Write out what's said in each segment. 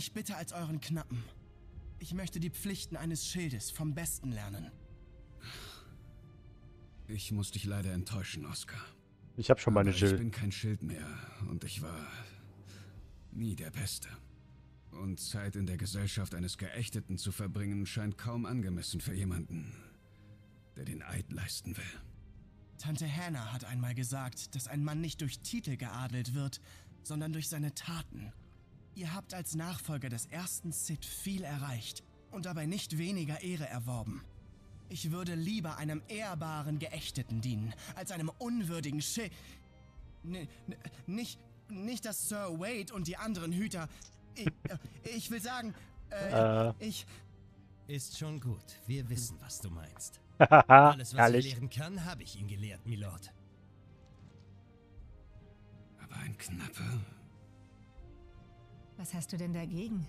Ich bitte als euren Knappen. Ich möchte die Pflichten eines Schildes vom Besten lernen. Ich muss dich leider enttäuschen, Oscar. Ich habe schon meine Jill. Ich bin kein Schild mehr und ich war nie der Beste. Und Zeit in der Gesellschaft eines Geächteten zu verbringen, scheint kaum angemessen für jemanden, der den Eid leisten will. Tante Hannah hat einmal gesagt, dass ein Mann nicht durch Titel geadelt wird, sondern durch seine Taten. Ihr habt als Nachfolger des ersten Sith viel erreicht und dabei nicht weniger Ehre erworben. Ich würde lieber einem ehrbaren Geächteten dienen, als einem unwürdigen Schi... N nicht, nicht, dass Sir Wade und die anderen Hüter... Ich, äh, ich will sagen, äh, Äh, ich... Ist schon gut. Wir wissen, was du meinst. haha, Alles, was ich lehren kann, habe ich ihn gelehrt, Milord. Aber ein Knappe? Was hast du denn dagegen?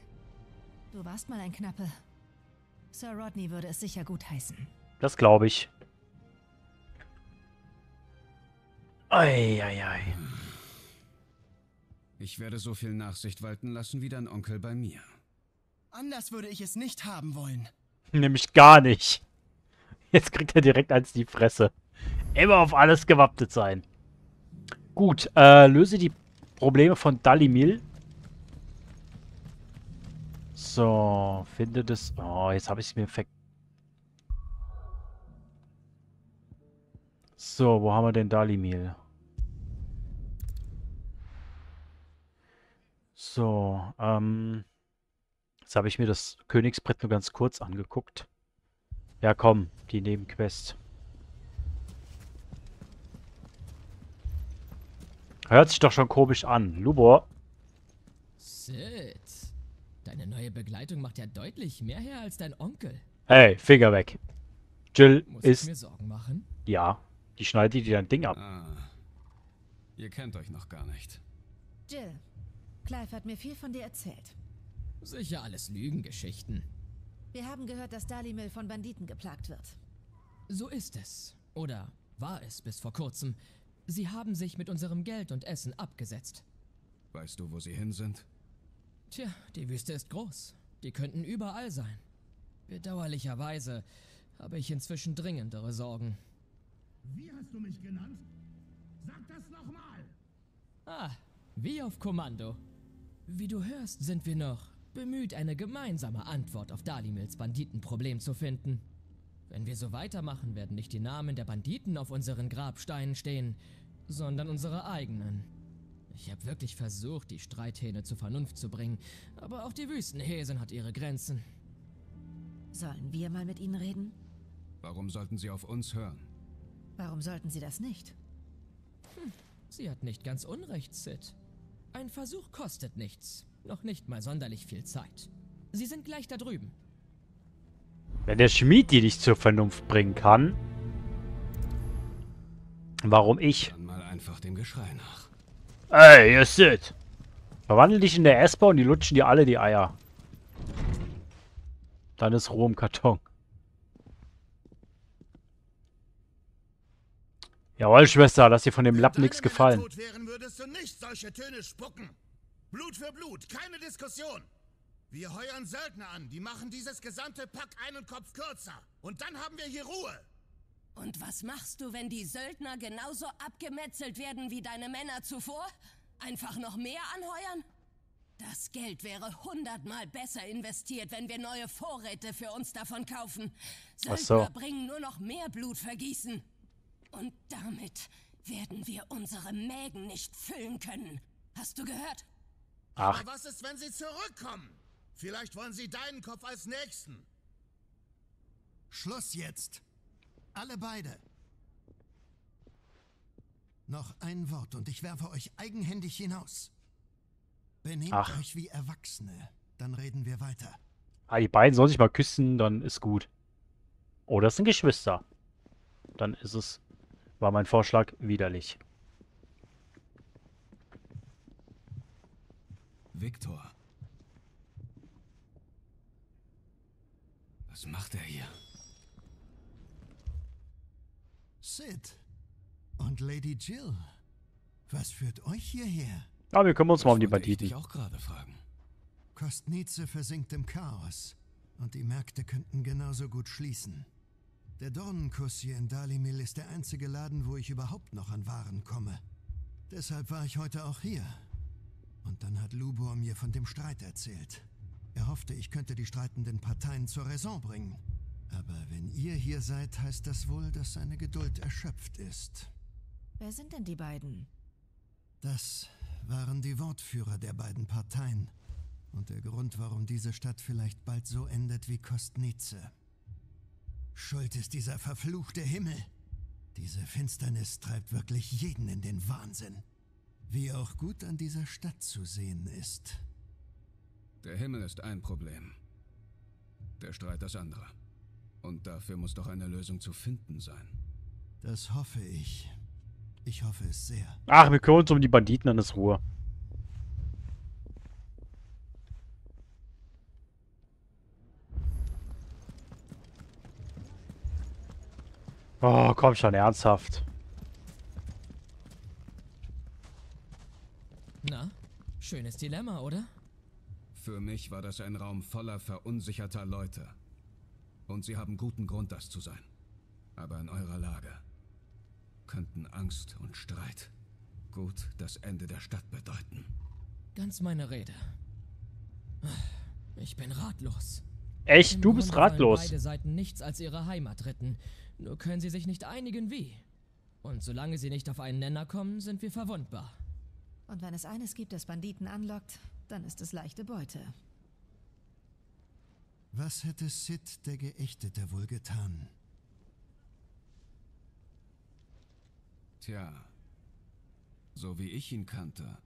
Du warst mal ein Knappe. Sir Rodney würde es sicher gutheißen. Das glaube ich. Eieiei. Ich werde so viel Nachsicht walten lassen wie dein Onkel bei mir. Anders würde ich es nicht haben wollen. Nämlich gar nicht. Jetzt kriegt er direkt eins in die Fresse. Immer auf alles gewappnet sein. Gut, äh, löse die Probleme von Dalimil. So, finde das... Oh, jetzt habe ich es mir ver... So, wo haben wir denn Dalimil? So, ähm... Jetzt habe ich mir das Königsbrett nur ganz kurz angeguckt. Ja, komm, die Nebenquest. Hört sich doch schon komisch an. Lubor, Sid, deine neue Begleitung macht ja deutlich mehr her als dein Onkel. hey, Finger weg. Jill Muss ich mir ist, Sorgen machen? ja, die schneidet dir dein Ding ab. Ah, ihr kennt euch noch gar nicht. Jill, Clive hat mir viel von dir erzählt. Sicher alles Lügengeschichten. Wir haben gehört, dass Dalimil von Banditen geplagt wird. So ist es. Oder war es bis vor kurzem. Sie haben sich mit unserem Geld und Essen abgesetzt. Weißt du, wo sie hin sind? Tja, die Wüste ist groß. Die könnten überall sein. Bedauerlicherweise habe ich inzwischen dringendere Sorgen. Wie hast du mich genannt? Sag das nochmal! Ah, wie auf Kommando. Wie du hörst, sind wir noch bemüht, eine gemeinsame Antwort auf Dalimils Banditenproblem zu finden. Wenn wir so weitermachen, werden nicht die Namen der Banditen auf unseren Grabsteinen stehen, sondern unsere eigenen. Ich habe wirklich versucht, die Streithähne zur Vernunft zu bringen, aber auch die Wüstenhäsin hat ihre Grenzen. Sollen wir mal mit ihnen reden? Warum sollten sie auf uns hören? Warum sollten sie das nicht? Sie hat nicht ganz unrecht, Sid. Ein Versuch kostet nichts. Noch nicht mal sonderlich viel Zeit. Sie sind gleich da drüben. Wenn der Schmied die nicht zur Vernunft bringen kann, warum ich? Dann mal einfach dem Geschrei nach. Ey, ihr Sid! Verwandel dich in der Esper und die lutschen dir alle die Eier. Dann ist Ruhe im Karton. Jawohl, Schwester, lass dir von dem Lapp Wenn nichts gefallen. Wären, würdest du nicht solche Töne spucken. Blut für Blut, keine Diskussion. Wir heuern Söldner an, die machen dieses gesamte Pack einen Kopf kürzer. Und dann haben wir hier Ruhe. Und was machst du, wenn die Söldner genauso abgemetzelt werden wie deine Männer zuvor? Einfach noch mehr anheuern? Das Geld wäre hundertmal besser investiert, wenn wir neue Vorräte für uns davon kaufen. Söldner so. bringen nur noch mehr Blut vergießen. Und damit werden wir unsere Mägen nicht füllen können. Hast du gehört? Ach, Aber was ist, wenn sie zurückkommen? Vielleicht wollen sie deinen Kopf als nächsten. Schluss jetzt. Alle beide. Noch ein Wort und ich werfe euch eigenhändig hinaus. Benehmt Ach. euch wie Erwachsene, dann reden wir weiter. ah, die beiden sollen sich mal küssen, dann ist gut. Oder es sind Geschwister. Dann ist es, war mein Vorschlag widerlich. Viktor. Was macht er hier? Sid und Lady Jill, was führt euch hierher? Aber wir kümmern uns mal um die Das ich Banditen. dich auch gerade fragen. Kostnice versinkt im Chaos und die Märkte könnten genauso gut schließen. Der Dornenkuss hier in Dalimil ist der einzige Laden, wo ich überhaupt noch an Waren komme. Deshalb war ich heute auch hier. Und dann hat Lubor mir von dem Streit erzählt. Er hoffte, ich könnte die streitenden Parteien zur Raison bringen. Aber wenn ihr hier seid, heißt das wohl, dass seine Geduld erschöpft ist. Wer sind denn die beiden? Das waren die Wortführer der beiden Parteien. Und der Grund, warum diese Stadt vielleicht bald so endet wie Kostnice. Schuld ist dieser verfluchte Himmel. Diese Finsternis treibt wirklich jeden in den Wahnsinn. Wie auch gut an dieser Stadt zu sehen ist. Der Himmel ist ein Problem. Der Streit das andere. Und dafür muss doch eine Lösung zu finden sein. Das hoffe ich. Ich hoffe es sehr. Ach, wir kümmern uns um die Banditen, dann ist Ruhe. Oh, komm schon, ernsthaft. Na, schönes Dilemma, oder? Für mich war das ein Raum voller verunsicherter Leute. Und sie haben guten Grund, das zu sein. Aber in eurer Lage könnten Angst und Streit gut das Ende der Stadt bedeuten. Ganz meine Rede. Ich bin ratlos. Echt, Im du bist Grunde ratlos. Beide Seiten nichts als ihre Heimat retten. Nur können sie sich nicht einigen, wie. Und solange sie nicht auf einen Nenner kommen, sind wir verwundbar. Und wenn es eines gibt, das Banditen anlockt, dann ist es leichte Beute. Was hätte Sid der Geächtete wohl getan? Tja, so wie ich ihn kannte,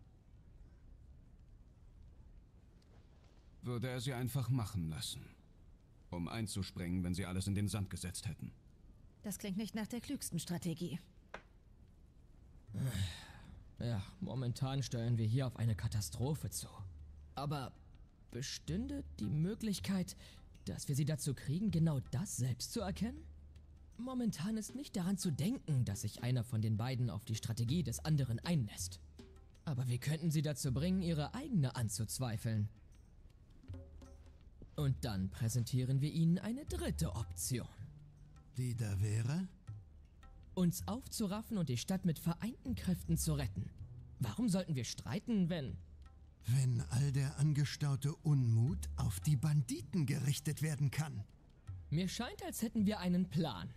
würde er sie einfach machen lassen, um einzuspringen, wenn sie alles in den Sand gesetzt hätten. Das klingt nicht nach der klügsten Strategie. Ja, momentan steuern wir hier auf eine Katastrophe zu. Aber bestünde die Möglichkeit, dass wir sie dazu kriegen, genau das selbst zu erkennen? Momentan ist nicht daran zu denken, dass sich einer von den beiden auf die Strategie des anderen einlässt. Aber wir könnten sie dazu bringen, ihre eigene anzuzweifeln. Und dann präsentieren wir ihnen eine dritte Option. Die da wäre? Uns aufzuraffen und die Stadt mit vereinten Kräften zu retten. Warum sollten wir streiten, wenn... Wenn all der angestaute Unmut auf die Banditen gerichtet werden kann. Mir scheint, als hätten wir einen Plan.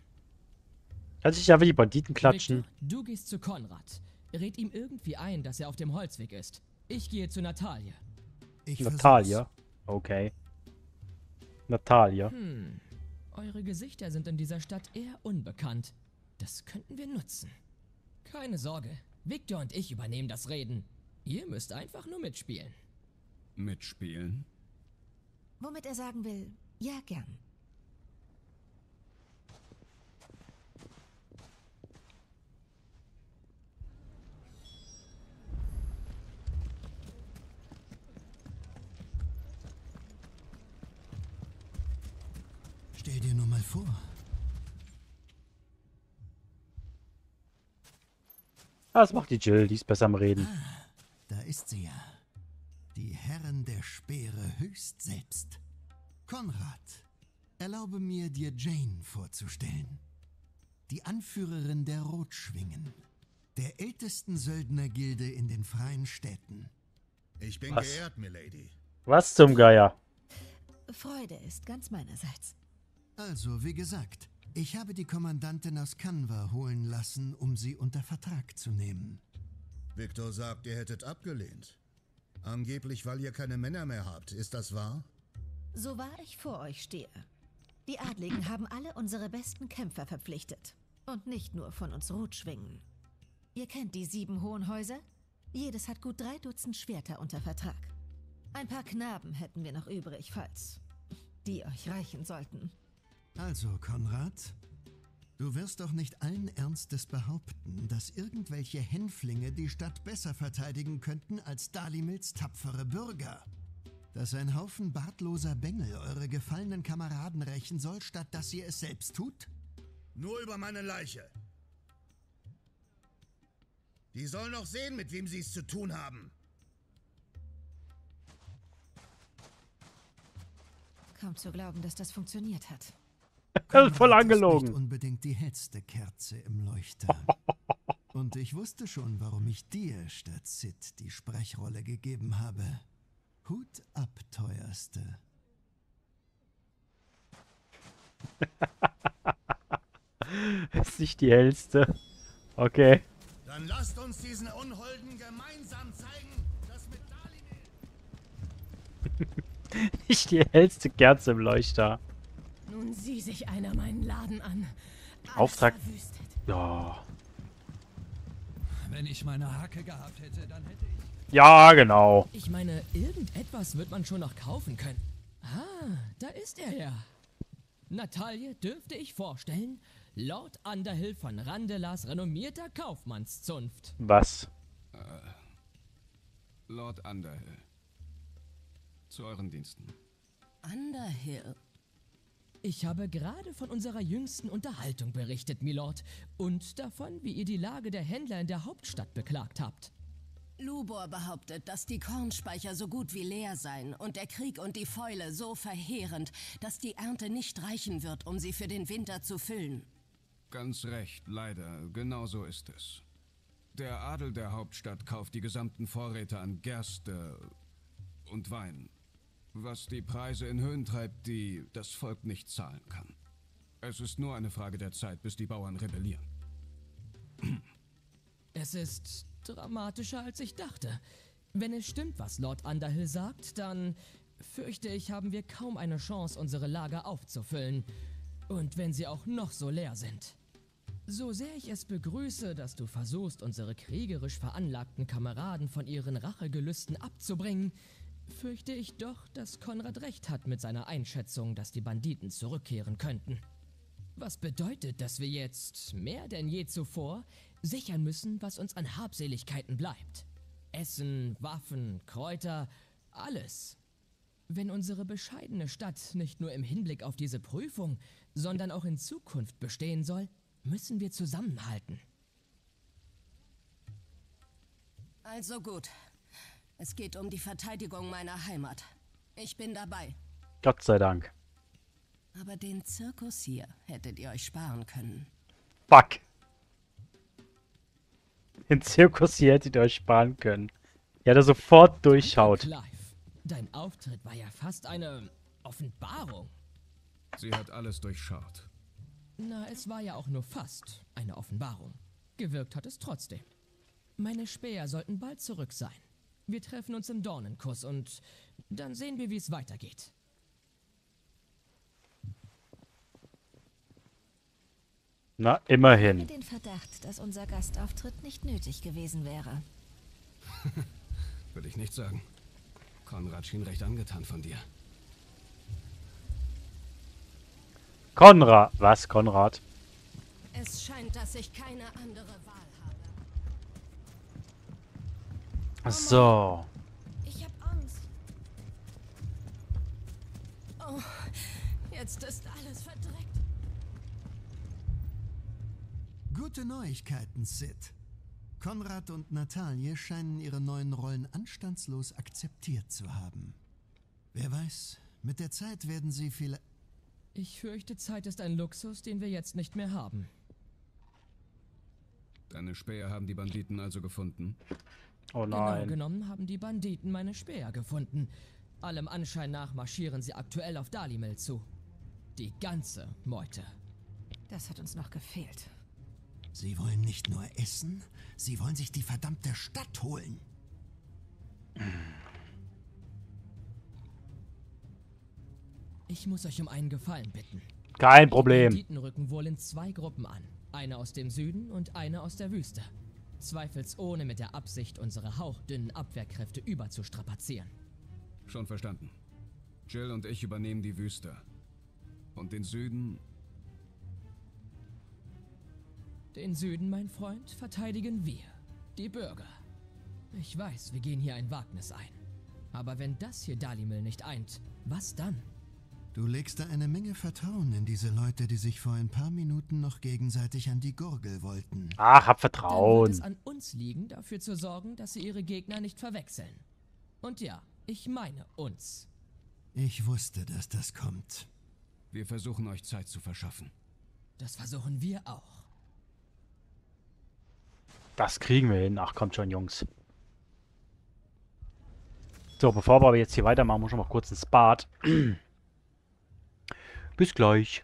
Kann sich einfach die Banditen klatschen. Victor, du gehst zu Konrad. Red ihm irgendwie ein, dass er auf dem Holzweg ist. Ich gehe zu Natalie. Ich Natalia. Okay. Natalia. Hm. Eure Gesichter sind in dieser Stadt eher unbekannt. Das könnten wir nutzen. Keine Sorge. Victor und ich übernehmen das Reden. Ihr müsst einfach nur mitspielen. Mitspielen? Womit er sagen will, ja gern. Stell dir nur mal vor, Ah, das macht die Jill, die ist besser am Reden. da ist sie ja. Die Herren der Speere höchst selbst. Konrad, erlaube mir, dir Jane vorzustellen. Die Anführerin der Rotschwingen. Der ältesten Söldnergilde in den freien Städten. Ich bin Was? geehrt, Milady. Was zum Geier? Freude ist ganz meinerseits. Also, wie gesagt, ich habe die Kommandantin aus Kanwa holen lassen, um sie unter Vertrag zu nehmen. Victor sagt, ihr hättet abgelehnt. Angeblich, weil ihr keine Männer mehr habt. Ist das wahr? So wahr ich vor euch stehe. Die Adligen haben alle unsere besten Kämpfer verpflichtet. Und nicht nur von uns Rotschwingen. Ihr kennt die sieben hohen Häuser? Jedes hat gut drei Dutzend Schwerter unter Vertrag. Ein paar Knaben hätten wir noch übrig, falls die euch reichen sollten. Also, Konrad, du wirst doch nicht allen Ernstes behaupten, dass irgendwelche Hänflinge die Stadt besser verteidigen könnten als Dalimils tapfere Bürger. Dass ein Haufen bartloser Bengel eure gefallenen Kameraden rächen soll, statt dass ihr es selbst tut? Nur über meine Leiche. Die sollen noch sehen, mit wem sie es zu tun haben. Kaum zu glauben, dass das funktioniert hat. Voll ist angelogen. Nicht unbedingt die hellste Kerze im Leuchter. Und ich wusste schon, warum ich dir statt Sid die Sprechrolle gegeben habe. Hut ab, teuerste. Ist nicht die hellste. Okay. Dann lasst uns diesen Unholden gemeinsam zeigen, dass mit Dalimil... Nicht die hellste Kerze im Leuchter. Nun sieh sich einer meinen Laden an. Alles Auftrag. verwüstet. Ja. Wenn ich meine Hacke gehabt hätte, dann hätte ich... Ja, genau. Ich meine, irgendetwas wird man schon noch kaufen können. Ah, da ist er ja. Natalie dürfte ich vorstellen, Lord Underhill von Randelas renommierter Kaufmannszunft. Was? Lord Underhill. Zu euren Diensten. Underhill. Ich habe gerade von unserer jüngsten Unterhaltung berichtet, Milord, und davon, wie ihr die Lage der Händler in der Hauptstadt beklagt habt. Lubor behauptet, dass die Kornspeicher so gut wie leer seien und der Krieg und die Fäule so verheerend, dass die Ernte nicht reichen wird, um sie für den Winter zu füllen. Ganz recht, leider. Genau so ist es. Der Adel der Hauptstadt kauft die gesamten Vorräte an Gerste und Wein, was die Preise in Höhen treibt, die das Volk nicht zahlen kann. Es ist nur eine Frage der Zeit, bis die Bauern rebellieren. Es ist dramatischer, als ich dachte. Wenn es stimmt, was Lord Underhill sagt, dann fürchte ich, haben wir kaum eine Chance, unsere Lager aufzufüllen. Und wenn sie auch noch so leer sind. So sehr ich es begrüße, dass du versuchst, unsere kriegerisch veranlagten Kameraden von ihren Rachegelüsten abzubringen, fürchte ich doch, dass Konrad recht hat mit seiner Einschätzung, dass die Banditen zurückkehren könnten. Was bedeutet, dass wir jetzt, mehr denn je zuvor, sichern müssen, was uns an Habseligkeiten bleibt. Essen, Waffen, Kräuter, alles. Wenn unsere bescheidene Stadt nicht nur im Hinblick auf diese Prüfung, sondern auch in Zukunft bestehen soll, müssen wir zusammenhalten. Also gut. Es geht um die Verteidigung meiner Heimat. Ich bin dabei. Gott sei Dank. Aber den Zirkus hier hättet ihr euch sparen können. Fuck. Den Zirkus hier hättet ihr euch sparen können. Ja, der sofort durchschaut. Clive, dein Auftritt war ja fast eine Offenbarung. Sie hat alles durchschaut. Na, es war ja auch nur fast eine Offenbarung. Gewirkt hat es trotzdem. Meine Späher sollten bald zurück sein. Wir treffen uns im Dornenkuss und dann sehen wir, wie es weitergeht. Na, immerhin. Den Verdacht, dass unser Gastauftritt nicht nötig gewesen wäre. Würde ich nicht sagen. Konrad schien recht angetan von dir. Konrad. Was, Konrad? Es scheint, dass ich keine andere Wahl habe. So. Ich hab Angst. Oh, jetzt ist alles verdreckt. Gute Neuigkeiten, Sid. Konrad und Natalie scheinen ihre neuen Rollen anstandslos akzeptiert zu haben. Wer weiß, mit der Zeit werden sie viele... Ich fürchte, Zeit ist ein Luxus, den wir jetzt nicht mehr haben. Deine Späher haben die Banditen also gefunden. Oh Genau nein. genommen haben die Banditen meine Späher gefunden. Allem Anschein nach marschieren sie aktuell auf Dalimel zu. Die ganze Meute. Das hat uns noch gefehlt. Sie wollen nicht nur essen, sie wollen sich die verdammte Stadt holen. Ich muss euch um einen Gefallen bitten. Kein Die Problem. Banditen rücken wohl in zwei Gruppen an. Eine aus dem Süden und eine aus der Wüste. Zweifelsohne mit der Absicht, unsere hauchdünnen Abwehrkräfte überzustrapazieren. Schon verstanden. Jill und ich übernehmen die Wüste. Und den Süden Den Süden, mein Freund, verteidigen wir, die Bürger. Ich weiß, wir gehen hier ein Wagnis ein. Aber wenn das hier Dalimil nicht eint, was dann? Du legst da eine Menge Vertrauen in diese Leute, die sich vor ein paar Minuten noch gegenseitig an die Gurgel wollten. Ach, hab Dann wird Vertrauen. es an uns liegen, dafür zu sorgen, dass sie ihre Gegner nicht verwechseln. Und ja, ich meine uns. Ich wusste, dass das kommt. Wir versuchen euch Zeit zu verschaffen. Das versuchen wir auch. Das kriegen wir hin. Ach, kommt schon, Jungs. So, bevor wir aber jetzt hier weitermachen, muss ich noch mal kurz ins Bad. Bis gleich.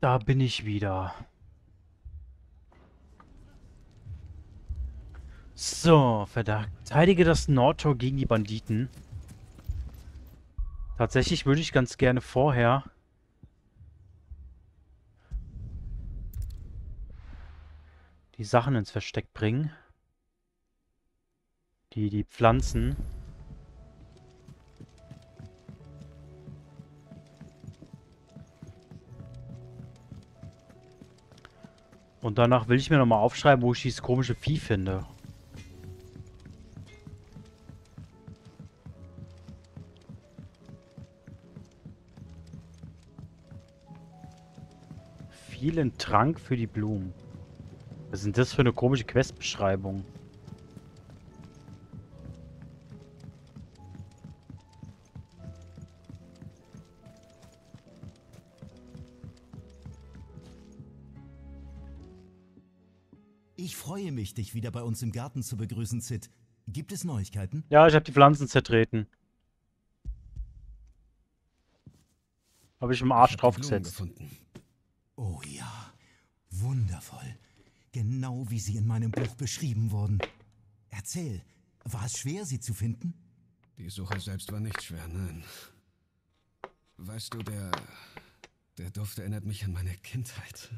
Da bin ich wieder. So, verteidige das Nordtor gegen die Banditen. Tatsächlich würde ich ganz gerne vorher die Sachen ins Versteck bringen. Die, die Pflanzen. Und danach will ich mir nochmal aufschreiben, wo ich dieses komische Vieh finde. Vielen Trank für die Blumen. Was denn das für eine komische Questbeschreibung? Mich, dich wieder bei uns im Garten zu begrüßen, Sid. Gibt es Neuigkeiten? Ja, ich habe die Pflanzen zertreten. Habe ich im Arsch draufgesetzt. gefunden. Oh ja, wundervoll. Genau wie sie in meinem Buch beschrieben wurden. Erzähl, war es schwer, sie zu finden? Die Suche selbst war nicht schwer, nein. Weißt du, der. Der Duft erinnert mich an meine Kindheit.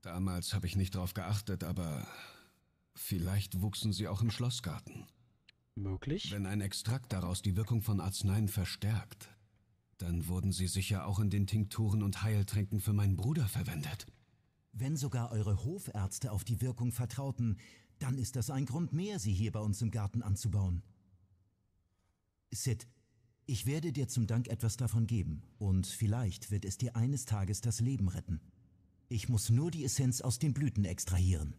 Damals habe ich nicht drauf geachtet, aber vielleicht wuchsen sie auch im Schlossgarten. Möglich? Wenn ein Extrakt daraus die Wirkung von Arzneien verstärkt, dann wurden sie sicher auch in den Tinkturen und Heiltränken für meinen Bruder verwendet. Wenn sogar eure Hofärzte auf die Wirkung vertrauten, dann ist das ein Grund mehr, sie hier bei uns im Garten anzubauen. Sid, ich werde dir zum Dank etwas davon geben, und vielleicht wird es dir eines Tages das Leben retten. Ich muss nur die Essenz aus den Blüten extrahieren.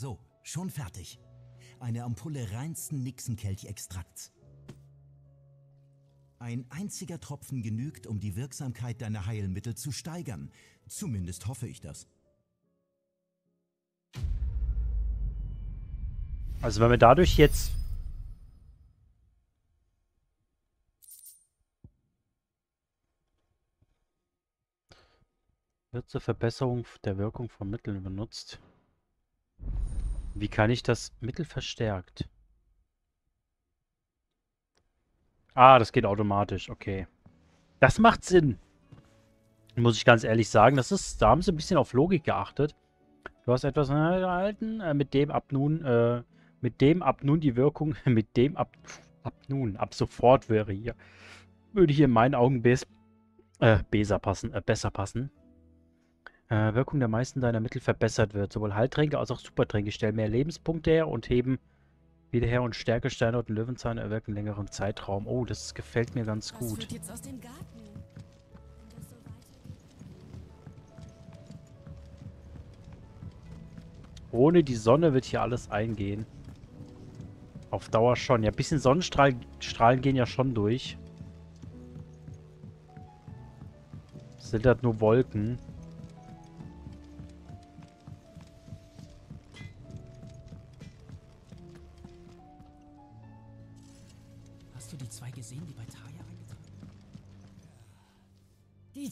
So, schon fertig. Eine Ampulle reinsten Nixenkelch-Extrakts. Ein einziger Tropfen genügt, um die Wirksamkeit deiner Heilmittel zu steigern. Zumindest hoffe ich das. Also wenn wir dadurch jetzt... Wird zur Verbesserung der Wirkung von Mitteln benutzt. Wie kann ich das Mittel verstärkt? Ah, das geht automatisch, okay. Das macht Sinn. Muss ich ganz ehrlich sagen. Das ist, da haben sie ein bisschen auf Logik geachtet. Du hast etwas erhalten, äh, mit dem ab nun, äh, mit dem ab nun die Wirkung, mit dem ab, ab nun, ab sofort wäre hier, würde hier in meinen Augen bes, äh, besser passen, äh, besser passen. Äh, Wirkung der meisten deiner Mittel verbessert wird. Sowohl Heiltränke als auch Supertränke stellen mehr Lebenspunkte her und heben wieder her und Stärke, Steinhaut und Löwenzahn erwirken längeren Zeitraum. Oh, das gefällt mir ganz Was gut. das. Ohne die Sonne wird hier alles eingehen. Auf Dauer schon. Ja, ein bisschen Sonnenstrahlen Strahlen gehen ja schon durch. Das sind halt nur Wolken.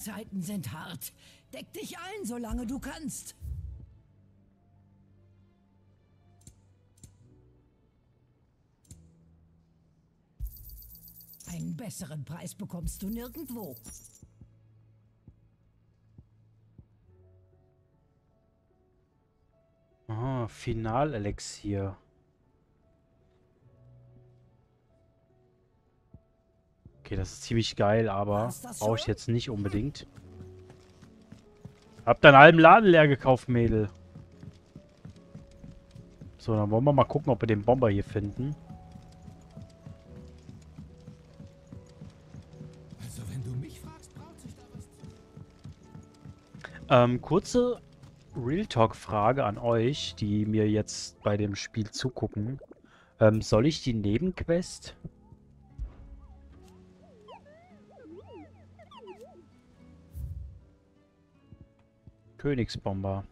Zeiten sind hart. Deck dich ein, solange du kannst. Einen besseren Preis bekommst du nirgendwo. Ah, Finalelixier. Okay, das ist ziemlich geil, aber brauche ich jetzt nicht unbedingt. Hab deinen halben Laden leer gekauft, Mädel. So, dann wollen wir mal gucken, ob wir den Bomber hier finden. Also, wenn du mich fragst, braut sich da was zu. Ähm, kurze Real Talk-Frage an euch, die mir jetzt bei dem Spiel zugucken. Ähm, soll ich die Nebenquest Königsbomber.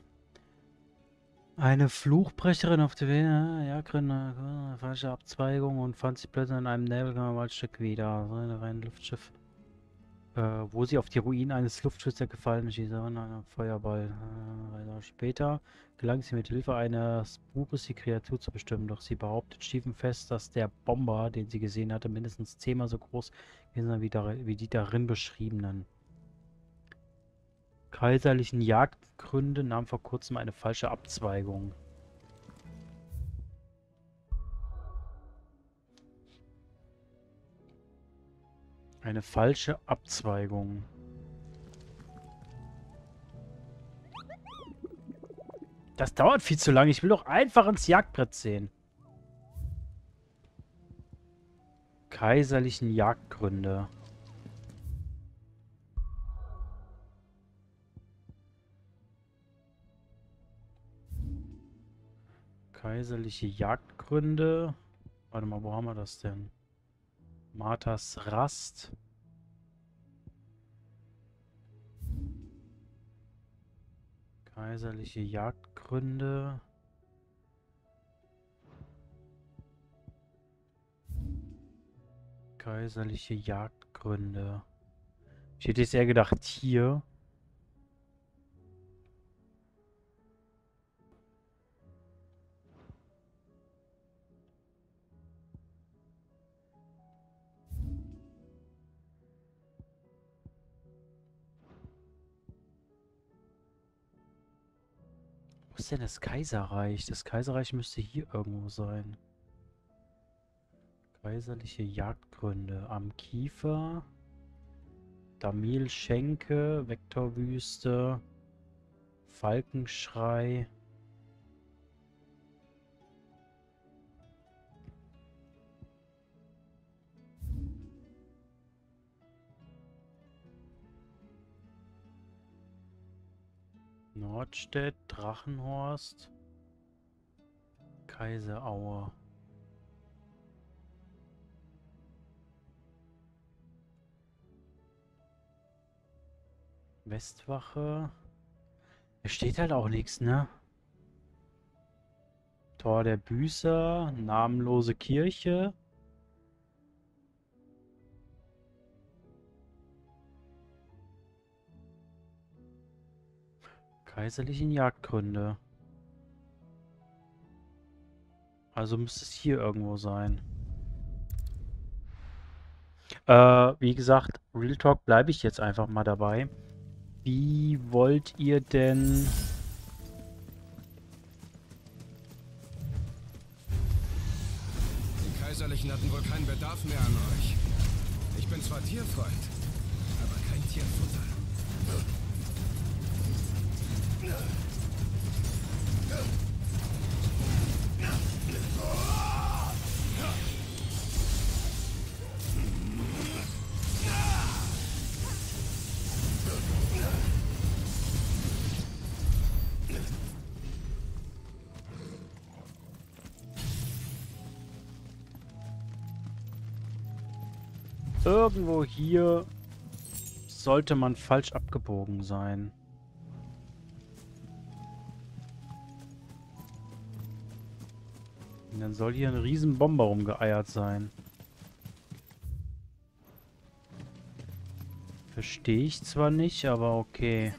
Eine Fluchbrecherin auf der Welle, ja, grüne, falsche Abzweigung und fand sich plötzlich in einem Nebelwaldstück wieder. So ein rein Luftschiff. Äh, wo sie auf die Ruinen eines Luftschiffs gefallen ist, dieser ein Feuerball. Äh, später gelang sie mit Hilfe eines Buches die Kreatur zu bestimmen, doch sie behauptet stiefenfest, dass der Bomber, den sie gesehen hatte, mindestens zehnmal so groß gewesen sei wie, wie die darin beschriebenen. Kaiserlichen Jagdgründe nahm vor kurzem eine falsche Abzweigung. Eine falsche Abzweigung. Das dauert viel zu lange. Ich will doch einfach ins Jagdbrett sehen. Kaiserlichen Jagdgründe. Kaiserliche Jagdgründe. Warte mal, wo haben wir das denn? Marthas Rast. Kaiserliche Jagdgründe. Kaiserliche Jagdgründe. Ich hätte jetzt eher gedacht hier. Ist denn das Kaiserreich? Das Kaiserreich müsste hier irgendwo sein. Kaiserliche Jagdgründe. Am Kiefer. Damil Schenke. Vektorwüste. Falkenschrei. Nordstedt, Drachenhorst, Kaiseraue. Westwache. Da steht halt auch nichts, ne? Tor der Büßer, namenlose Kirche. Kaiserlichen Jagdgründe. Also müsste es hier irgendwo sein. Äh, wie gesagt, Real Talk bleibe ich jetzt einfach mal dabei. Wie wollt ihr denn... Die Kaiserlichen hatten wohl keinen Bedarf mehr an euch. Ich bin zwar Tierfreund, aber kein Tierfutter. Irgendwo hier sollte man falsch abgebogen sein. Dann soll hier ein riesen Bomber rumgeeiert sein. Verstehe ich zwar nicht, aber okay.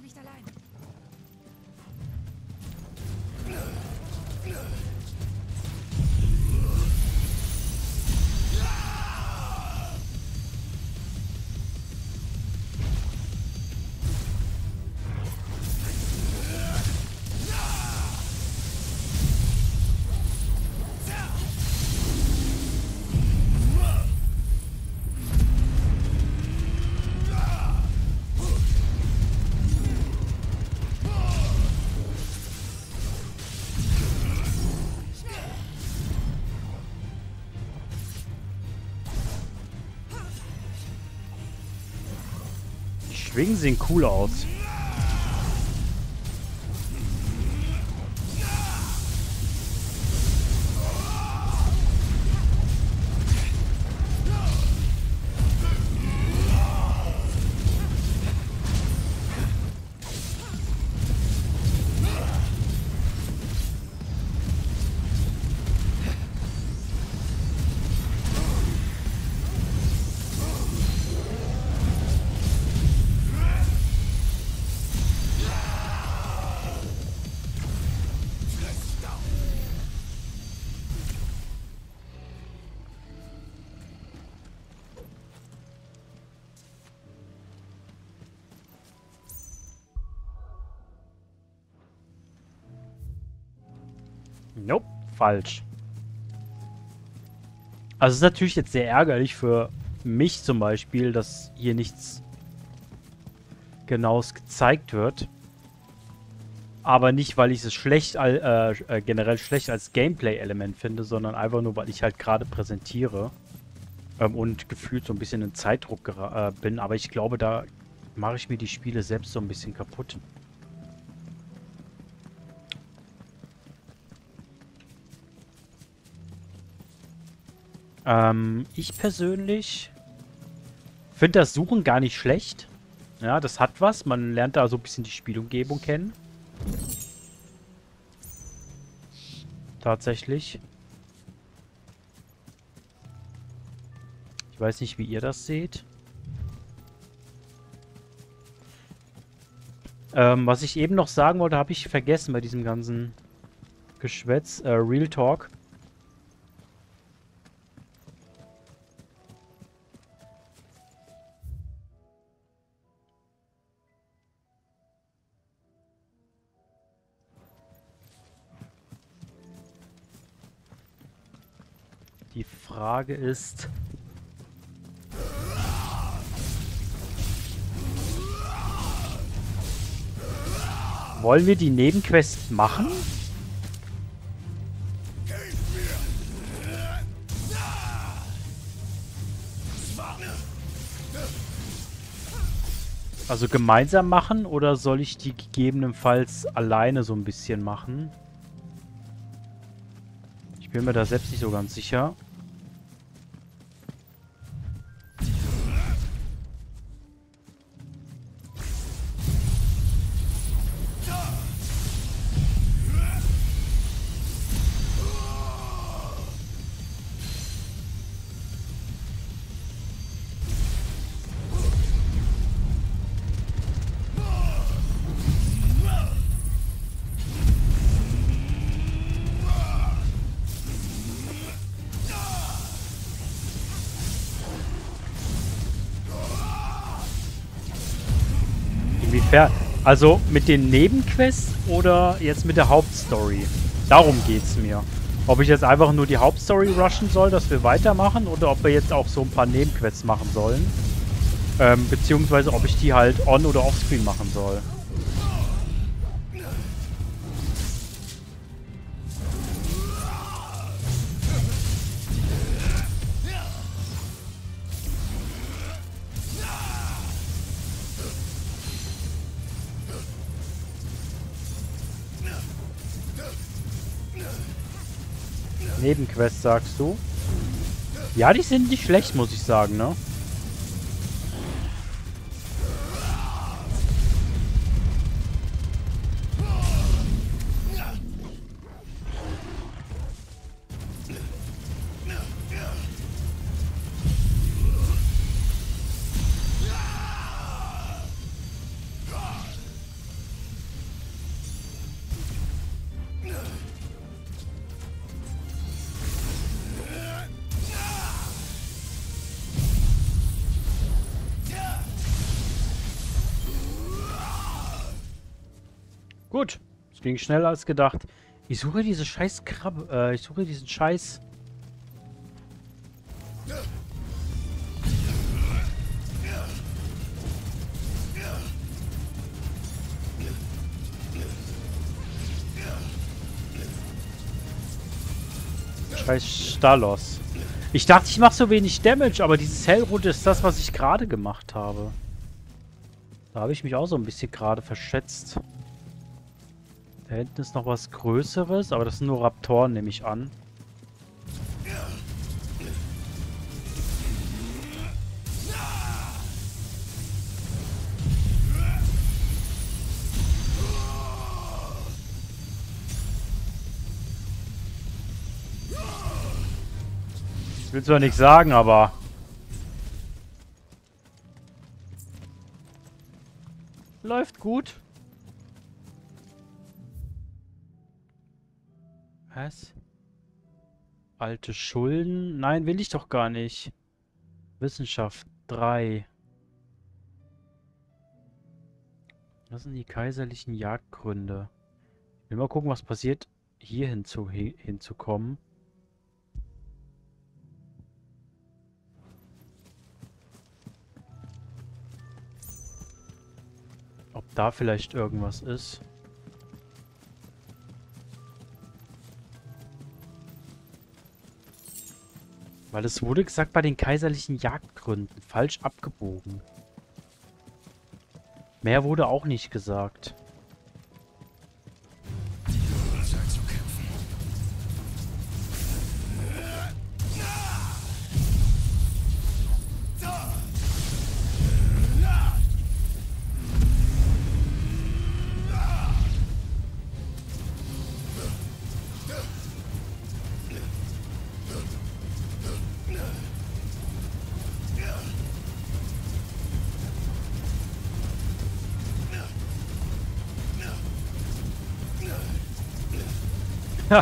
Sehen cool aus. Falsch. Also es ist natürlich jetzt sehr ärgerlich für mich zum Beispiel, dass hier nichts Genaues gezeigt wird. Aber nicht, weil ich es schlecht, äh, äh, generell schlecht als Gameplay-Element finde, sondern einfach nur, weil ich halt gerade präsentiere. Ähm, und gefühlt so ein bisschen in Zeitdruck äh, bin. Aber ich glaube, da mache ich mir die Spiele selbst so ein bisschen kaputt. Ähm, ich persönlich finde das Suchen gar nicht schlecht. Ja, das hat was. Man lernt da so ein bisschen die Spielumgebung kennen. Tatsächlich. Ich weiß nicht, wie ihr das seht. Ähm, was ich eben noch sagen wollte, habe ich vergessen bei diesem ganzen Geschwätz. Äh, Real Talk. Frage ist... Wollen wir die Nebenquest machen? Also gemeinsam machen oder soll ich die gegebenenfalls alleine so ein bisschen machen? Ich bin mir da selbst nicht so ganz sicher. Inwiefern? Also mit den Nebenquests oder jetzt mit der Hauptstory? Darum geht's mir. Ob ich jetzt einfach nur die Hauptstory rushen soll, dass wir weitermachen, oder ob wir jetzt auch so ein paar Nebenquests machen sollen. Ähm, beziehungsweise ob ich die halt on- oder offscreen machen soll. Nebenquests, sagst du? Ja, die sind nicht schlecht, muss ich sagen, ne? Ging schneller als gedacht. Ich suche diese scheiß Krabbe. Äh, ich suche diesen scheiß... Scheiß Stalos. Ich dachte, ich mache so wenig Damage, aber dieses Hellrot ist das, was ich gerade gemacht habe. Da habe ich mich auch so ein bisschen gerade verschätzt. Da hinten ist noch was Größeres, aber das sind nur Raptoren, nehme ich an. Ich will zwar nicht sagen, aber... Läuft gut. Was? Alte Schulden? Nein, will ich doch gar nicht. Wissenschaft 3. Das sind die kaiserlichen Jagdgründe. Ich will mal gucken, was passiert. hier hinzu, hinzukommen. Ob da vielleicht irgendwas ist. Weil es wurde gesagt bei den kaiserlichen Jagdgründen. Falsch abgebogen. Mehr wurde auch nicht gesagt.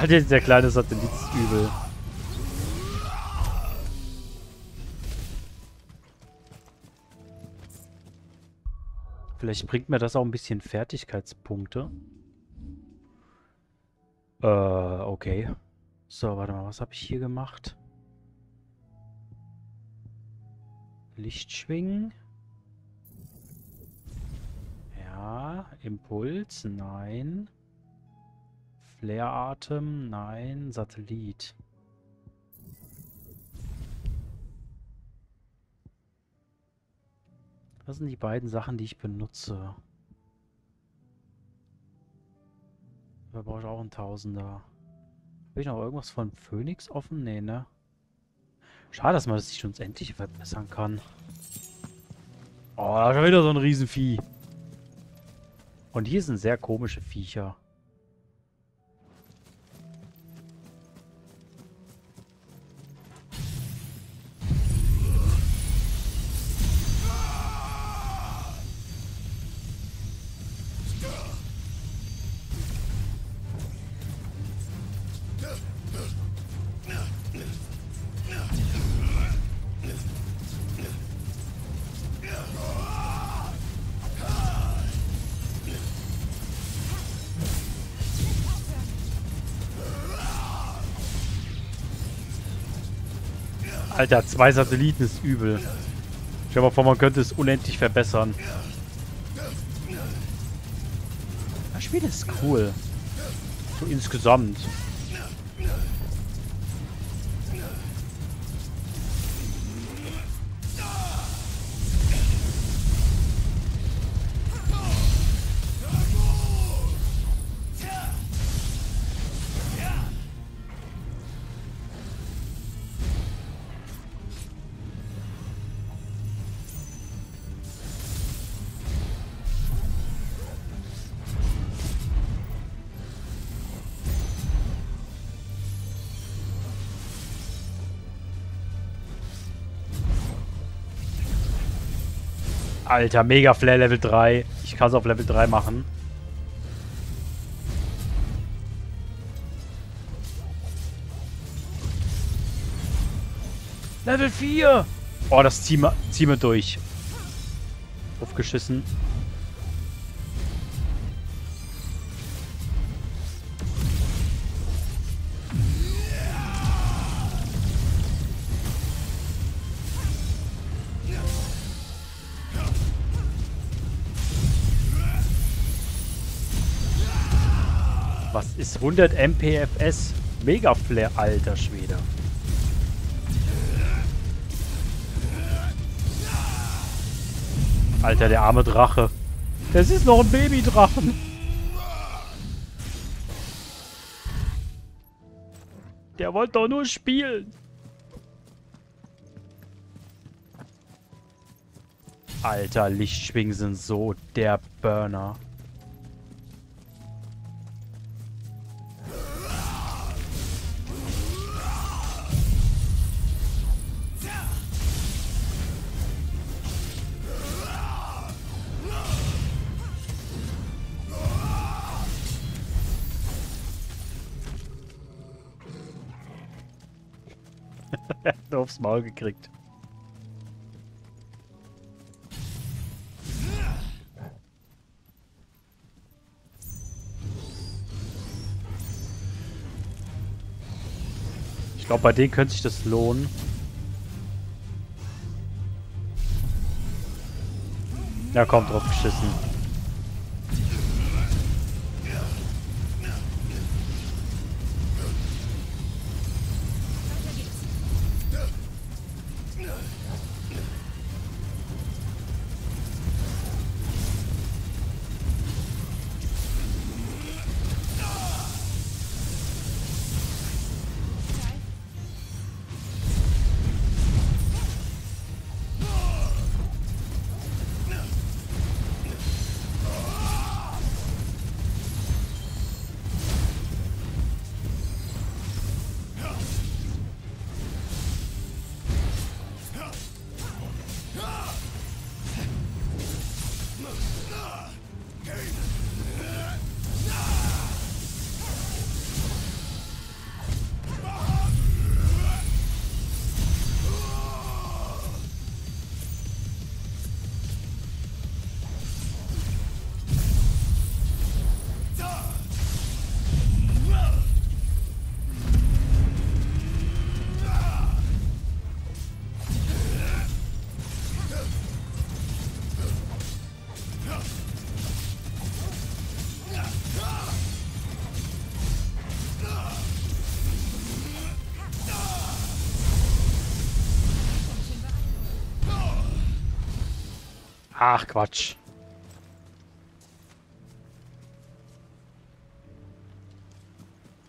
Der kleine Satellit ist übel. Vielleicht bringt mir das auch ein bisschen Fertigkeitspunkte. Äh, okay. So, warte mal, was habe ich hier gemacht? Lichtschwingen. Ja, Impuls, nein. Flareatem, nein. Satellit. Was sind die beiden Sachen, die ich benutze? Da brauche ich auch einen Tausender. Habe ich noch irgendwas von Phoenix offen? Nee, ne? Schade, dass man das nicht uns endlich verbessern kann. Oh, da ist schon wieder so ein Riesenvieh. Und hier sind sehr komische Viecher. Alter, zwei Satelliten ist übel. Stell dir mal vor, man könnte es unendlich verbessern. Das Spiel ist cool. So insgesamt. Alter, Mega Flare Level 3. Ich kann es auf Level 3 machen. Level 4! Oh, das ziehen wir, ziehen wir durch. Aufgeschissen. 100 MPFS? Mega Flare, alter Schwede. Alter, der arme Drache. Das ist noch ein Babydrachen. Der wollte doch nur spielen. Alter, Lichtschwingen sind so der Burner. aufs Maul gekriegt. Ich glaube, bei denen könnte sich das lohnen. Ja, komm, drauf geschissen. Ach, Quatsch.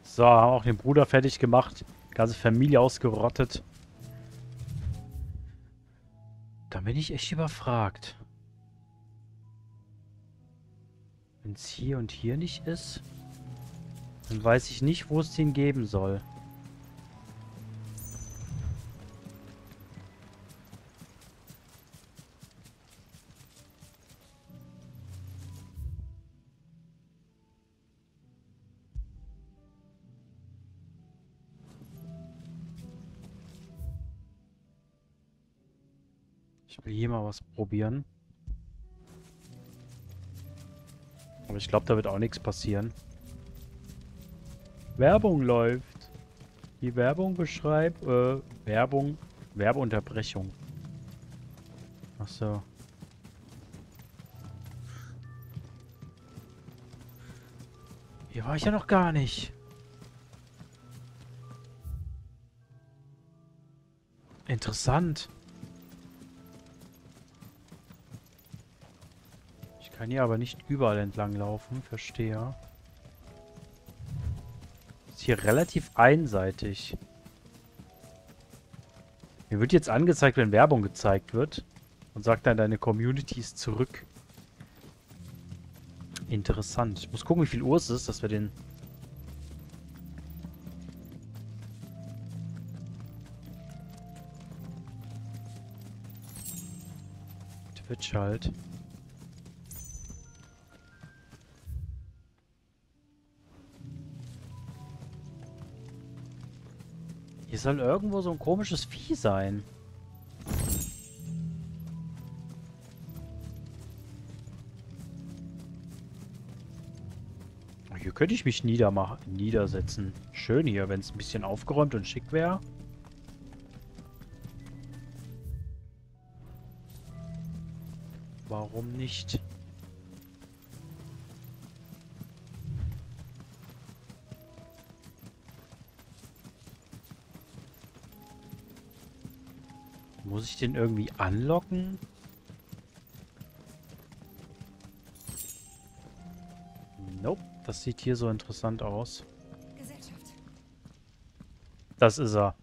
So, haben auch den Bruder fertig gemacht. Ganze Familie ausgerottet. Da bin ich echt überfragt. Wenn es hier und hier nicht ist, dann weiß ich nicht, wo es den geben soll. Will hier mal was probieren. Aber ich glaube, da wird auch nichts passieren. Werbung läuft. Die Werbung beschreibt, äh, Werbung, Werbeunterbrechung. Ach so. Hier war ich ja noch gar nicht. Interessant. Kann hier aber nicht überall entlang laufen, verstehe. Ist hier relativ einseitig. Mir wird jetzt angezeigt, wenn Werbung gezeigt wird. Und sagt dann, deine Community ist zurück. Interessant. Ich muss gucken, wie viel Uhr es ist, dass wir den... Twitch halt. Hier soll irgendwo so ein komisches Vieh sein. Hier könnte ich mich niedermachen, niedersetzen. Schön hier, wenn es ein bisschen aufgeräumt und schick wäre. Warum nicht? Den irgendwie anlocken? Nope, das sieht hier so interessant aus. Das ist er.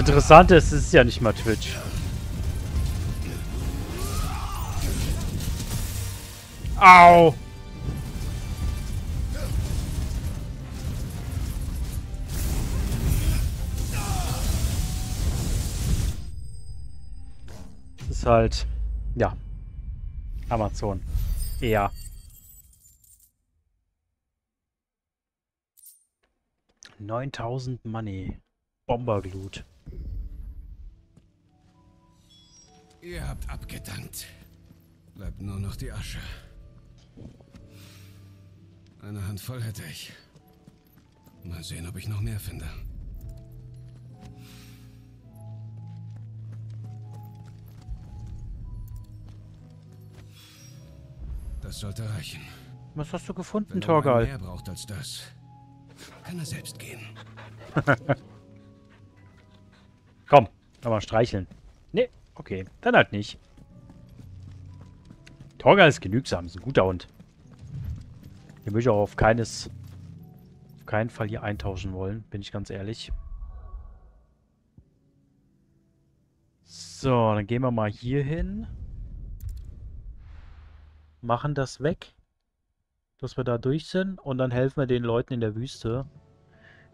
Das Interessante ist, es ist ja nicht mal Twitch. Au! Ist halt, ja, Amazon. Eher. Neuntausend Money. Bomberglut. Ihr habt abgedankt. Bleibt nur noch die Asche. Eine Handvoll hätte ich. Mal sehen, ob ich noch mehr finde. Das sollte reichen. Was hast du gefunden, Wenn Torgal? mehr braucht als das, kann er selbst gehen. Komm, mal streicheln. Nee, okay, dann halt nicht. Torgal ist genügsam, ist ein guter Hund. Den würde ich auch auf keines, auf keinen Fall hier eintauschen wollen, bin ich ganz ehrlich. So, dann gehen wir mal hier hin. Machen das weg. Dass wir da durch sind. Und dann helfen wir den Leuten in der Wüste.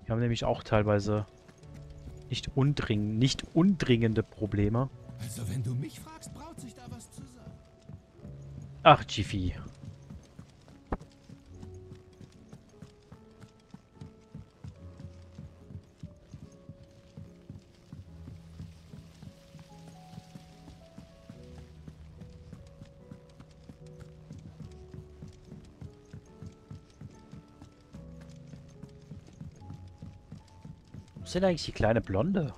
Die haben nämlich auch teilweise nicht, undring nicht undringende Probleme. Also wenn du mich fragst, braut sich da was zusammen. Ach. Wo ist denn eigentlich die kleine Blonde?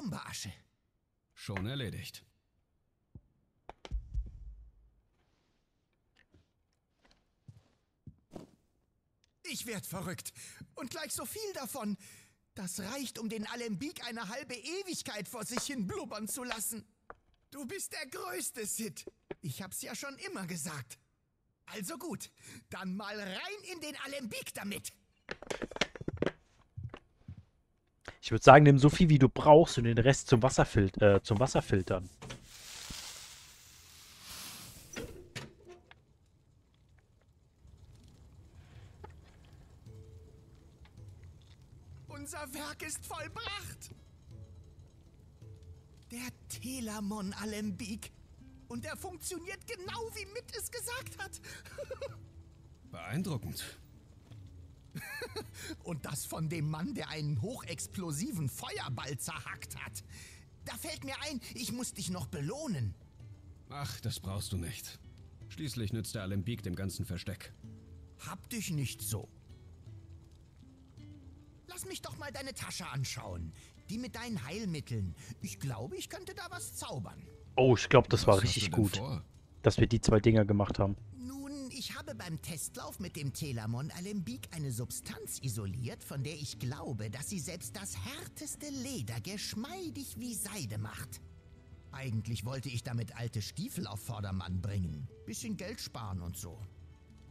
Bombeasche? Schon erledigt. Ich werd verrückt. Und gleich so viel davon. Das reicht, um den Alembik eine halbe Ewigkeit vor sich hin blubbern zu lassen. Du bist der Größte, Sid. Ich hab's ja schon immer gesagt. Also gut, dann mal rein in den Alembik damit. Ich würde sagen, nimm so viel wie du brauchst und den Rest zum, Wasserfil äh, zum Wasserfiltern. Unser Werk ist vollbracht. Der Telamon Alembik. Und er funktioniert genau wie Mitt es gesagt hat. Beeindruckend. Und das von dem Mann, der einen hochexplosiven Feuerball zerhackt hat. Da fällt mir ein, ich muss dich noch belohnen. Ach, das brauchst du nicht. Schließlich nützt der Alembik dem ganzen Versteck. Hab dich nicht so. Lass mich doch mal deine Tasche anschauen. Die mit deinen Heilmitteln. Ich glaube, ich könnte da was zaubern. Oh, ich glaube, das Was war richtig gut, vor? dass wir die zwei Dinger gemacht haben. Ich habe beim Testlauf mit dem Telamon Alembik eine Substanz isoliert, von der ich glaube, dass sie selbst das härteste Leder geschmeidig wie Seide macht. Eigentlich wollte ich damit alte Stiefel auf Vordermann bringen. Bisschen Geld sparen und so.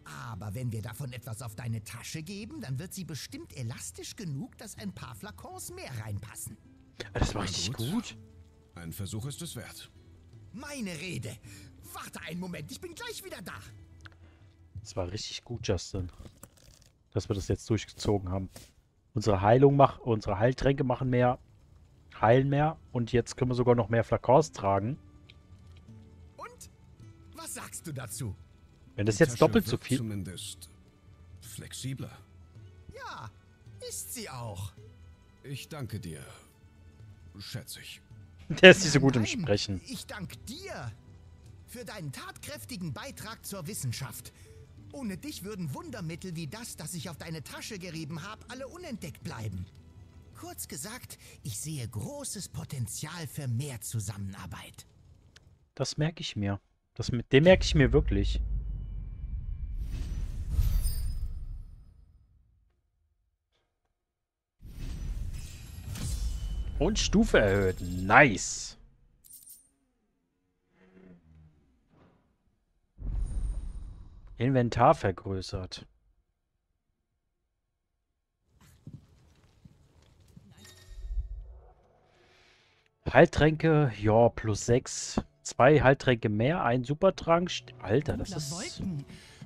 Aber wenn wir davon etwas auf deine Tasche geben, dann wird sie bestimmt elastisch genug, dass ein paar Flakons mehr reinpassen. Das war richtig gut. gut. Ein Versuch ist es wert. Meine Rede. Warte einen Moment, ich bin gleich wieder da. Das war richtig gut, Justin. Dass wir das jetzt durchgezogen haben. Unsere Heilung macht, unsere Heiltränke machen mehr, heilen mehr und jetzt können wir sogar noch mehr Flakons tragen. Und? Was sagst du dazu? Wenn das jetzt doppelt so viel. Zumindest flexibler. Ja, ist sie auch. Ich danke dir. Schätze ich. Der ist nicht so gut im Sprechen. Ich danke dir für deinen tatkräftigen Beitrag zur Wissenschaft. Ohne dich würden Wundermittel wie das, das ich auf deine Tasche gerieben habe, alle unentdeckt bleiben. Kurz gesagt, ich sehe großes Potenzial für mehr Zusammenarbeit. Das merke ich mir. Das, dem merke ich mir wirklich. Und Stufe erhöht. Nice. Inventar vergrößert. Heiltränke, ja, plus 6. Zwei Heiltränke mehr, ein Supertrank. Alter, das ist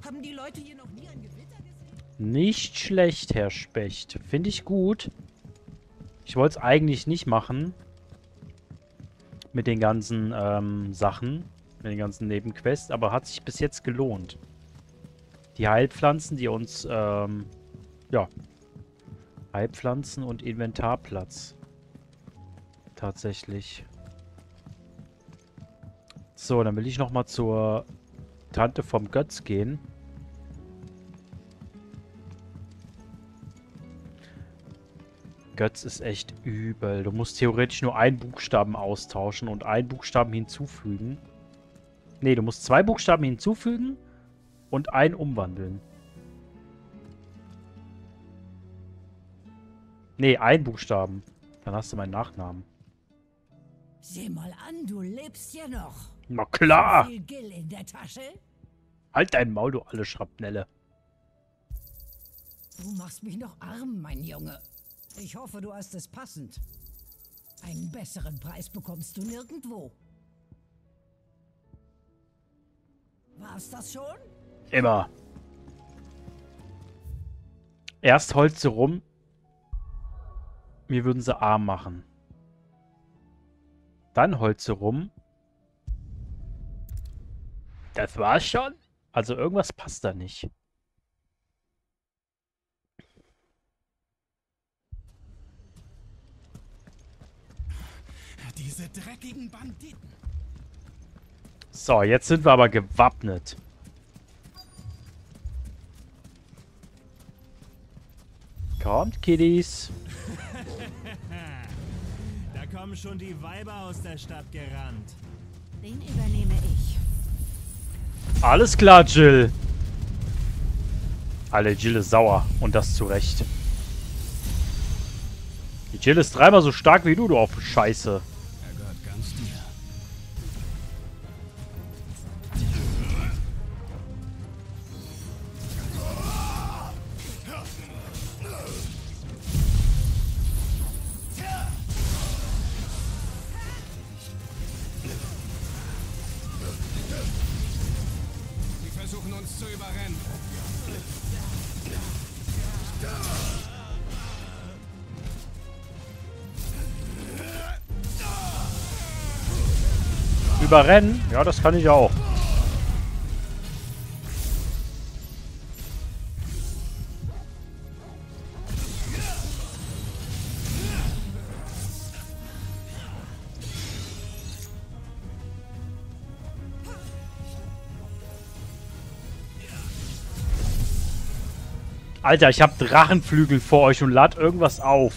Haben die Leute hier noch nie ein Gewitter gesehen? nicht schlecht, Herr Specht. Finde ich gut. Ich wollte es eigentlich nicht machen. Mit den ganzen ähm, Sachen. Mit den ganzen Nebenquests. Aber hat sich bis jetzt gelohnt. Die Heilpflanzen, die uns, ähm, ja. Heilpflanzen und Inventarplatz. Tatsächlich. So, dann will ich nochmal zur Tante vom Götz gehen. Götz ist echt übel. Du musst theoretisch nur einen Buchstaben austauschen und einen Buchstaben hinzufügen. Ne, du musst zwei Buchstaben hinzufügen und einen umwandeln. Ne, einen Buchstaben. Dann hast du meinen Nachnamen. Sieh mal an, du lebst ja noch. Na klar! So viel Gill in der Tasche? Halt dein Maul, du alle Schrapnelle. Du machst mich noch arm, mein Junge. Ich hoffe, du hast es passend. Einen besseren Preis bekommst du nirgendwo. War's das schon? Immer. Erst heult sie rum. Mir würden sie arm machen. Dann heult sie rum. Das war's schon? Also irgendwas passt da nicht. Diese dreckigen Banditen. So, jetzt sind wir aber gewappnet. Kommt, Kiddies. da kommen schon die Weiber aus der Stadt gerannt. Den übernehme ich. Alles klar, Jill. Alle, Jill ist sauer. Und das zu Recht. Die Jill ist dreimal so stark wie du, du auf Scheiße. Überrennen? Ja, das kann ich auch. Alter, ich habe Drachenflügel vor euch und lad irgendwas auf.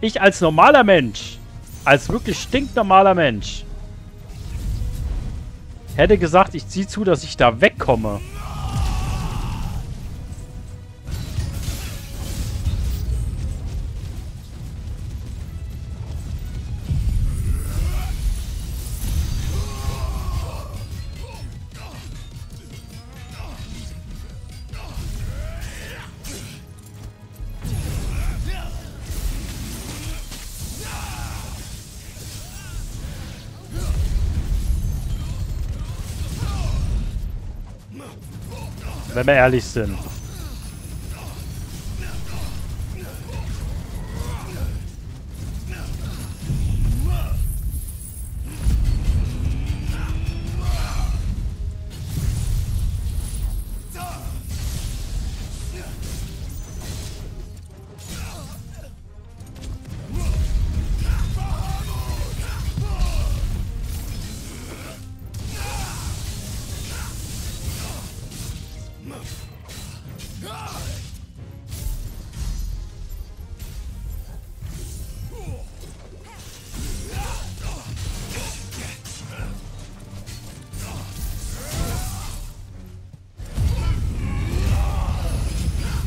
Ich als normaler Mensch, als wirklich stinknormaler Mensch, hätte gesagt, ich ziehe zu, dass ich da wegkomme. Wenn wir ehrlich sind.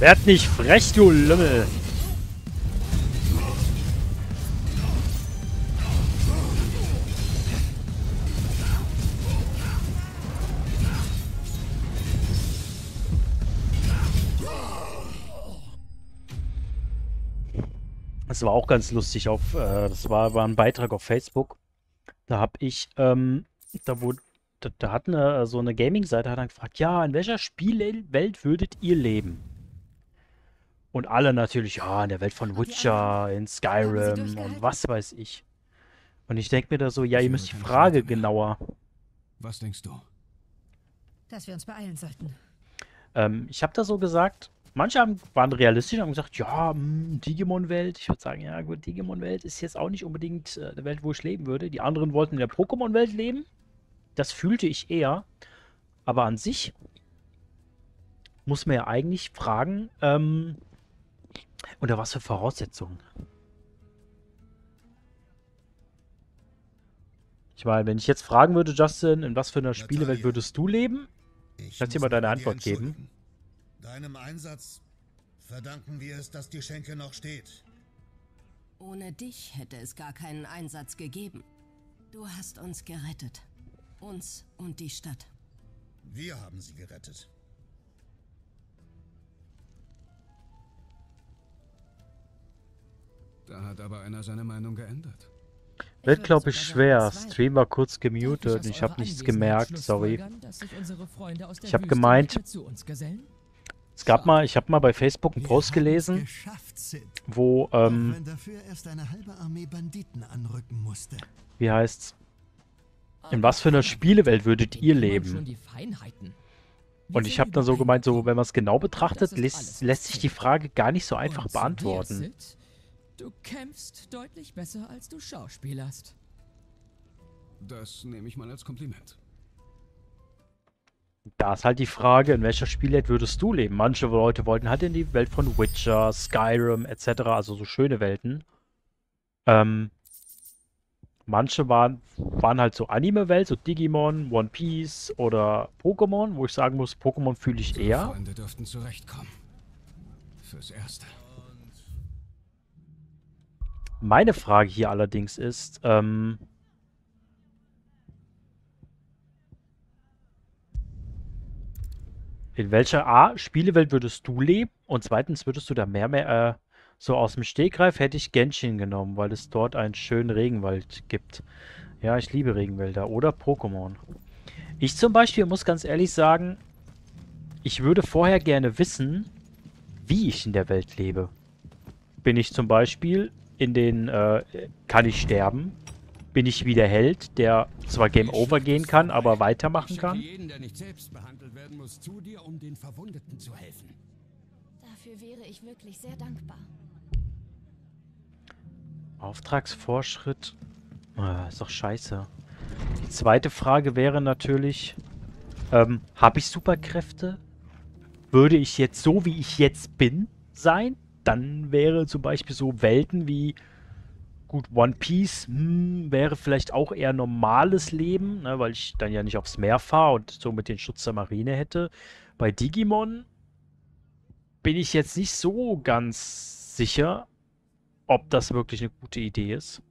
Werd nicht frech, du Lümmel. Das war auch ganz lustig. Auf, äh, das war, war ein Beitrag auf Facebook. Da habe ich, ähm, da wurde, da, da, hat eine, so eine Gaming-Seite hat dann gefragt, ja, in welcher Spielwelt würdet ihr leben? Und alle natürlich, ja, in der Welt von Witcher, in Skyrim und was weiß ich. Und ich denke mir da so, ja, ihr müsst die Frage genauer. Was denkst du? Dass wir uns beeilen sollten. Ähm, ich habe da so gesagt, manche haben, waren realistisch und haben gesagt, ja, hm, Digimon-Welt. Ich würde sagen, ja gut, Digimon-Welt ist jetzt auch nicht unbedingt äh, eine Welt, wo ich leben würde. Die anderen wollten in der Pokémon-Welt leben. Das fühlte ich eher. Aber an sich muss man ja eigentlich fragen, ähm, unter was für Voraussetzungen? Ich meine, wenn ich jetzt fragen würde, Justin, in was für einer Spielewelt würdest du leben? Lass dir mal deine Antwort geben. Deinem Einsatz verdanken wir es, dass die Schenke noch steht. Ohne dich hätte es gar keinen Einsatz gegeben. Du hast uns gerettet. Uns und die Stadt. Wir haben sie gerettet. Da hat aber einer seine Meinung geändert. Wird, glaube ich, schwer. Stream war kurz gemutet und ich habe nichts gemerkt, sorry. Ich habe gemeint, es gab mal, ich habe mal bei Facebook einen Post gelesen, wo, ähm, wie heißt's? In was für einer Spielewelt würdet ihr leben? Und ich habe dann so gemeint, so, wenn man es genau betrachtet, lässt, lässt sich die Frage gar nicht so einfach beantworten. Du kämpfst deutlich besser, als du schauspielerst. Das nehme ich mal als Kompliment. Da ist halt die Frage, in welcher Spielwelt würdest du leben? Manche Leute wollten halt in die Welt von Witcher, Skyrim etc., also so schöne Welten. Ähm, manche waren, waren halt so Anime-Welt, so Digimon, One Piece oder Pokémon, wo ich sagen muss, Pokémon fühle ich eher. Freunde dürften zurechtkommen. Fürs Erste. Meine Frage hier allerdings ist, ähm, in welcher A, Spielewelt würdest du leben? Und zweitens, würdest du da mehr, mehr, äh, so aus dem Stegreif hätte ich Genshin genommen, weil es dort einen schönen Regenwald gibt. Ja, ich liebe Regenwälder. Oder Pokémon. Ich zum Beispiel muss ganz ehrlich sagen, ich würde vorher gerne wissen, wie ich in der Welt lebe. Bin ich zum Beispiel in den äh, kann ich sterben? Bin ich wieder Held, der zwar Game Over gehen kann, aber weitermachen kann? jeden, der nicht selbst behandelt werden muss, zu dir, um den Verwundeten zu helfen. Dafür wäre ich wirklich sehr dankbar. Auftragsvorschritt. Ah, ist doch scheiße. Die zweite Frage wäre natürlich, ähm, habe ich Superkräfte? Würde ich jetzt so, wie ich jetzt bin, sein? Dann wäre zum Beispiel so Welten wie, gut, One Piece hm, wäre vielleicht auch eher normales Leben, ne, weil ich dann ja nicht aufs Meer fahre und somit den Schutz der Marine hätte. Bei Digimon bin ich jetzt nicht so ganz sicher, ob das wirklich eine gute Idee ist.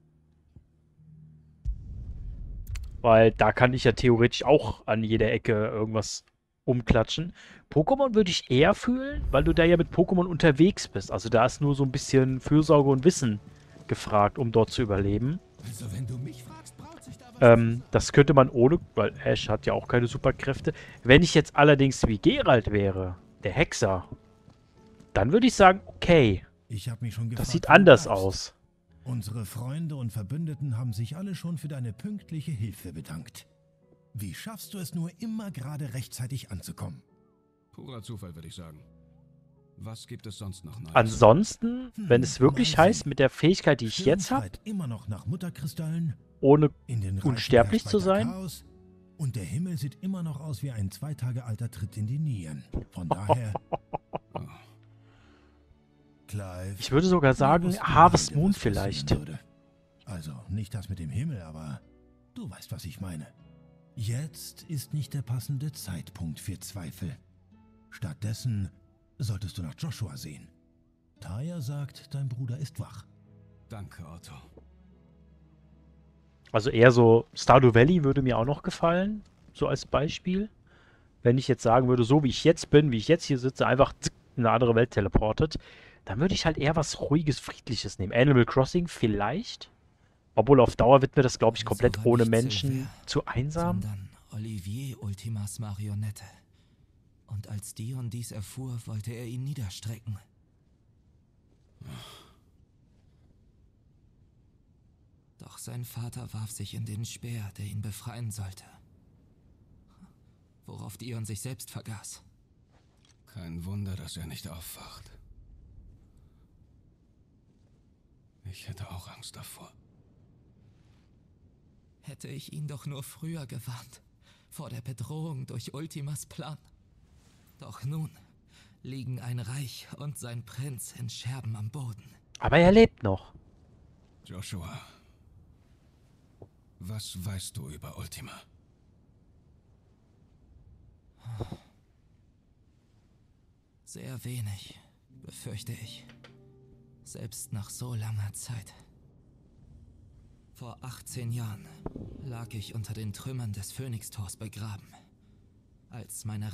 Weil da kann ich ja theoretisch auch an jeder Ecke irgendwas umklatschen. Pokémon würde ich eher fühlen, weil du da ja mit Pokémon unterwegs bist. Also da ist nur so ein bisschen Fürsorge und Wissen gefragt, um dort zu überleben. Also wenn du mich fragst, da was Ähm, das könnte man ohne, weil Ash hat ja auch keine Superkräfte. Wenn ich jetzt allerdings wie Geralt wäre, der Hexer, dann würde ich sagen, okay, Ich habe mich schon gefragt, das sieht anders aus. Unsere Freunde und Verbündeten haben sich alle schon für deine pünktliche Hilfe bedankt. Wie schaffst du es nur immer gerade rechtzeitig anzukommen? Purer Zufall, würde ich sagen. Was gibt es sonst noch Neues? Ansonsten, wenn es wirklich heißt, mit der Fähigkeit, die ich jetzt habe, Schreit immer noch nach Mutterkristallen, ohne in den Reichen unsterblich zu sein, Chaos, und der Himmel sieht immer noch aus wie ein zwei Tage alter Tritt in die Nieren. Von daher... Clive, ich würde sogar sagen, Harvest Moon vielleicht. würde. Also nicht das mit dem Himmel, aber du weißt, was ich meine. Jetzt ist nicht der passende Zeitpunkt für Zweifel. Stattdessen solltest du nach Joshua sehen. Taya sagt, dein Bruder ist wach. Danke, Otto. Also eher so Stardew Valley würde mir auch noch gefallen, so als Beispiel. Wenn ich jetzt sagen würde, so wie ich jetzt bin, wie ich jetzt hier sitze, einfach in eine andere Welt teleportet. Dann würde ich halt eher was ruhiges, friedliches nehmen. Animal Crossing vielleicht. Obwohl auf Dauer wird mir das, glaube ich, komplett Also, ohne nicht Menschen Silver, zu einsam. Olivier Ultimas Marionette. Und als Dion dies erfuhr, wollte er ihn niederstrecken. Doch sein Vater warf sich in den Speer, der ihn befreien sollte. Worauf Dion sich selbst vergaß. Kein Wunder, dass er nicht aufwacht. Ich hätte auch Angst davor. Hätte ich ihn doch nur früher gewarnt. Vor der Bedrohung durch Ultimas Plan. Doch nun liegen ein Reich und sein Prinz in Scherben am Boden. Aber er lebt noch. Joshua, was weißt du über Ultima? Sehr wenig, befürchte ich. Selbst nach so langer Zeit. Vor 18 Jahren lag ich unter den Trümmern des Phönixtors begraben, als meine